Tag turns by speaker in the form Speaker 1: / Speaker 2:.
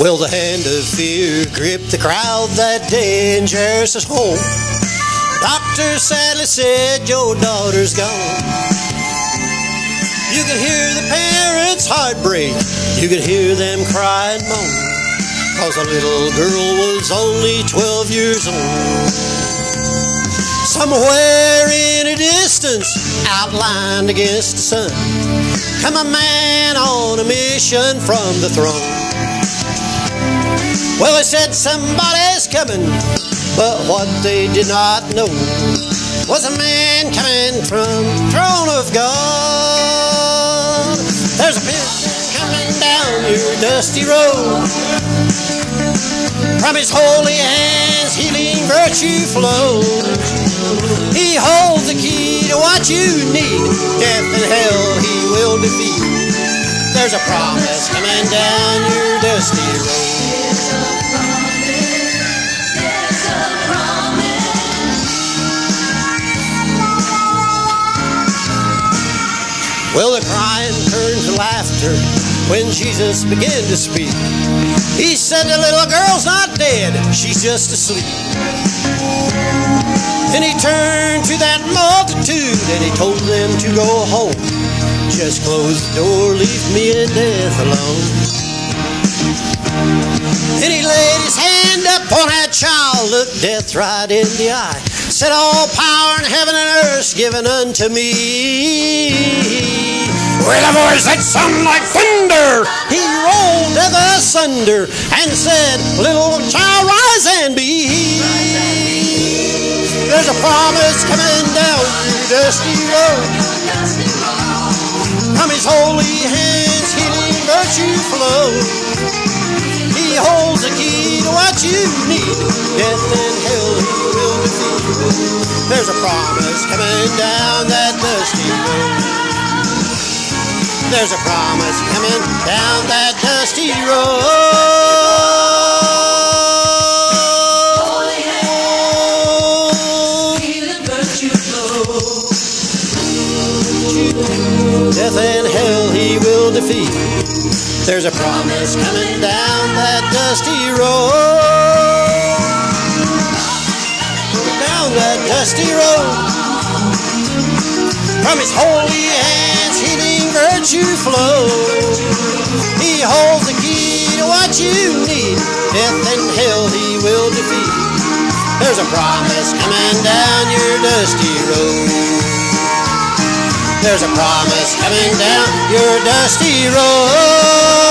Speaker 1: Well, the hand of fear gripped the crowd that day in Jairus' home. Doctor sadly said, Your daughter's gone. You could hear the parents' heartbreak. You could hear them cry and moan. Cause the little girl was only 12 years old. Somewhere in a distance, outlined against the sun, come a man on a mission from the throne. Well, they said somebody's coming, but what they did not know was a man coming from the throne of God. There's a man coming down your dusty road. From his holy hands, healing virtue flows. He holds the key to what you need. Death and hell he will defeat. There's a promise coming down your dusty road. Well, the crying turned to laughter when Jesus began to speak. He said, The little girl's not dead, she's just asleep. Then he turned to that multitude and he told them to go home. Just close the door, leave me and death alone. Then he laid his hand up on that child, looked death right in the eye. Said, All power in heaven and earth given unto me. With a voice that sounded like thunder, he rolled death asunder and said, Little child, rise and be. There's a promise coming down your dusty road. You need. Death and hell he will defeat. There's a promise coming down that dusty road. There's a promise coming down that dusty road. Death and hell he will defeat. There's a promise coming down dusty road. From his holy hands, healing virtue flows. He holds the key to what you need. Death and hell he will defeat. There's a promise coming down your dusty road. There's a promise coming down your dusty road.